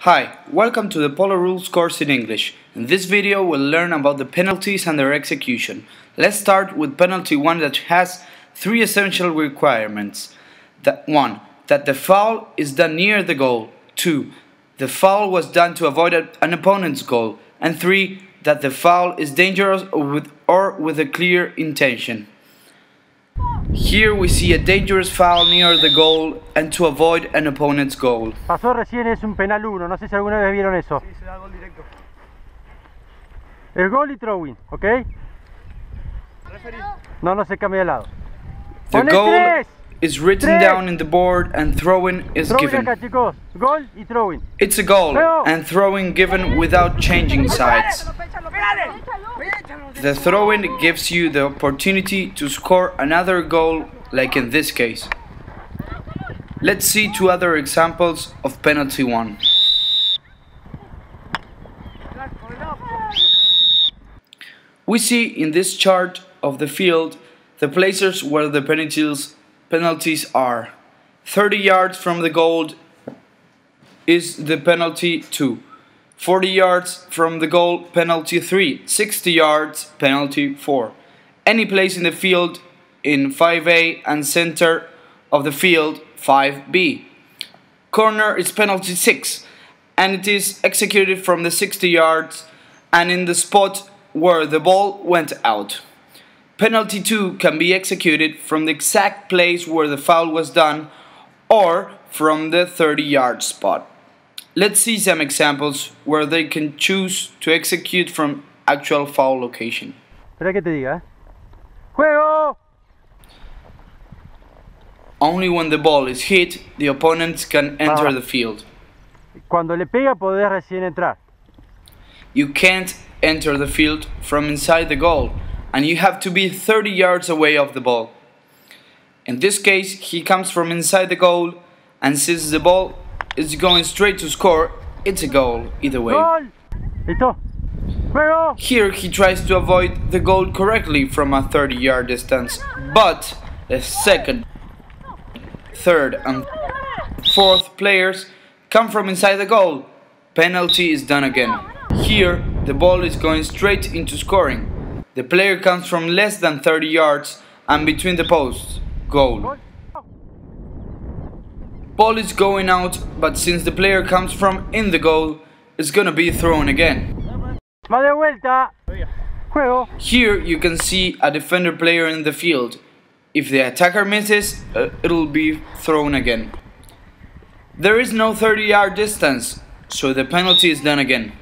Hi, welcome to the Polo Rules course in English. In this video we'll learn about the penalties and their execution. Let's start with penalty 1 that has three essential requirements. That 1. That the foul is done near the goal. 2. The foul was done to avoid an opponent's goal. And 3. That the foul is dangerous or with, or with a clear intention. Here we see a dangerous foul near the goal and to avoid an opponent's goal. Pasó recién, es un penal 1, no sé si alguna vez vieron eso. Sí, se da gol directo. Es gol y throwing, ¿ok? No, no se cambia de lado. The goal tres. is written Tres. down in the board and throwing is Throwing given. acá, chicos. Gol y throwing. It's a goal Leo. and throwing given without changing sides. The throwing gives you the opportunity to score another goal like in this case. Let's see two other examples of penalty 1. We see in this chart of the field the places where the penalties penalties are. 30 yards from the goal is the penalty 2. 40 yards from the goal, penalty 3. 60 yards, penalty 4. Any place in the field in 5A and center of the field 5B. Corner is penalty 6 and it is executed from the 60 yards and in the spot where the ball went out. Penalty 2 can be executed from the exact place where the foul was done or from the 30 yard spot. Let's see some examples where they can choose to execute from actual foul location. Espera que te diga. ¡Juego! Only when the ball is hit, the opponents can enter Ah. the field. Cuando le pega podés recién entrar. You can't enter the field from inside the goal, and you have to be 30 yards away of the ball. In this case, he comes from inside the goal, and sees the ball is going straight to score, it's a goal either way. ¡Gol! ¿Listo? ¡Juego! Here he tries to avoid the goal correctly from a 30 yard distance, but the second, third, and fourth players come from inside the goal. Penalty is done again. Here the ball is going straight into scoring. The player comes from less than 30 yards and between the posts. Goal. Ball is going out, but since the player comes from in the goal, it's gonna be thrown again. Here you can see a defender player in the field. If the attacker misses, uh, it'll be thrown again. There is no 30 yard distance, so the penalty is done again.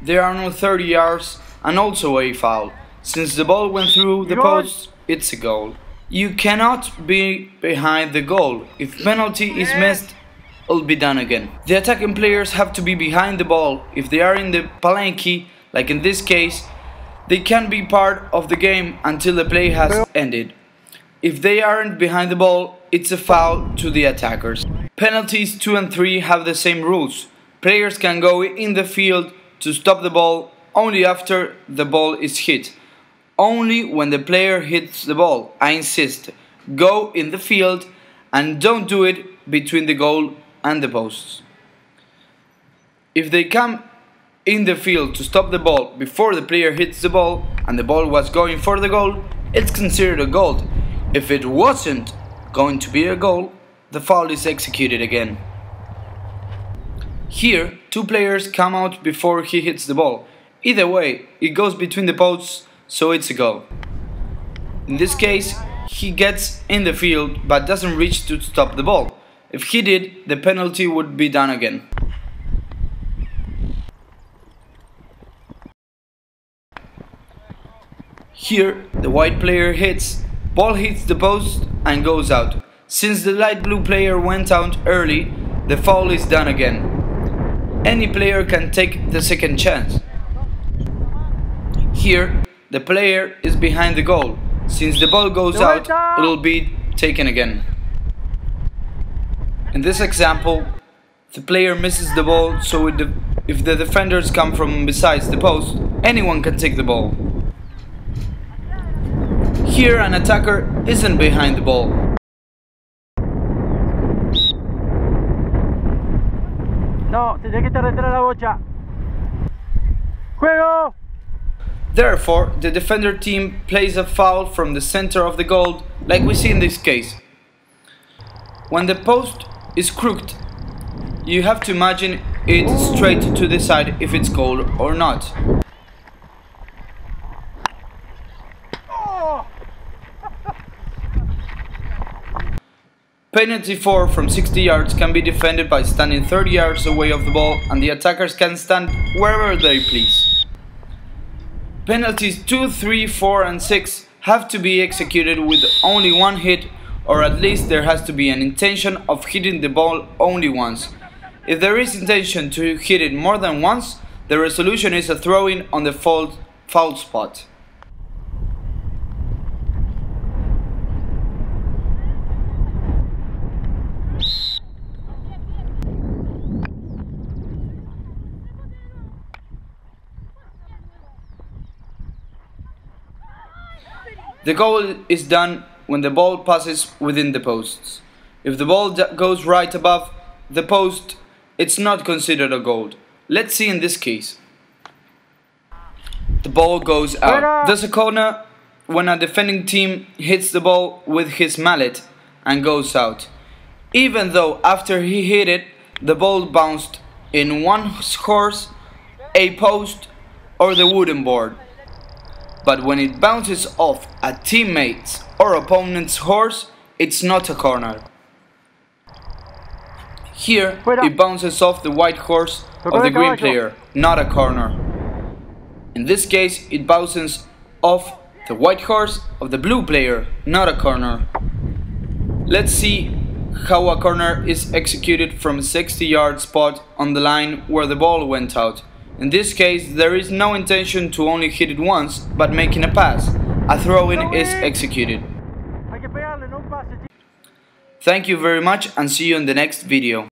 There are no 30 yards and also a foul. Since the ball went through the post, it's a goal. You cannot be behind the goal. If penalty is missed, it'll be done again. The attacking players have to be behind the ball. If they are in the palenque, like in this case, they can be part of the game until the play has ended. If they aren't behind the ball, it's a foul to the attackers. Penalties 2 and 3 have the same rules. Players can go in the field to stop the ball only after the ball is hit. Only when the player hits the ball. I insist. Go in the field and don't do it between the goal and the posts. If they come in the field to stop the ball before the player hits the ball and the ball was going for the goal, it's considered a goal. If it wasn't going to be a goal, the foul is executed again. Here, two players come out before he hits the ball. Either way, it goes between the posts, so it's a goal. In this case, he gets in the field but doesn't reach to stop the ball. If he did, the penalty would be done again. Here, the white player hits, ball hits the post and goes out. Since the light blue player went out early, the foul is done again. Any player can take the second chance. Here, the player is behind the goal. Since the ball goes out, it'll be taken again. In this example, the player misses the ball, so it if the defenders come from besides the post, anyone can take the ball. Here, an attacker isn't behind the ball. No, tenés que de la bocha. ¡Juego! Therefore, the defender team plays a foul from the center of the goal, like we see in this case. When the post is crooked, you have to imagine it straight to decide if it's goal or not. Penalty 4 from 60 yards can be defended by standing 30 yards away of the ball and the attackers can stand wherever they please. Penalties 2, 3, 4 and 6 have to be executed with only one hit or at least there has to be an intention of hitting the ball only once. If there is intention to hit it more than once, the resolution is a throw-in on the foul, foul spot. The goal is done when the ball passes within the posts. If the ball goes right above the post, it's not considered a goal. Let's see in this case. The ball goes out. There's a corner when a defending team hits the ball with his mallet and goes out. Even though after he hit it, the ball bounced in one horse, a post, or the wooden board but when it bounces off a teammate's or opponent's horse, it's not a corner. Here, it bounces off the white horse of the green player, not a corner. In this case, it bounces off the white horse of the blue player, not a corner. Let's see how a corner is executed from a 60 yard spot on the line where the ball went out. In this case, there is no intention to only hit it once, but making a pass. A throw-in is executed. Hay que pegarle, no un pase. Thank you very much and see you in the next video.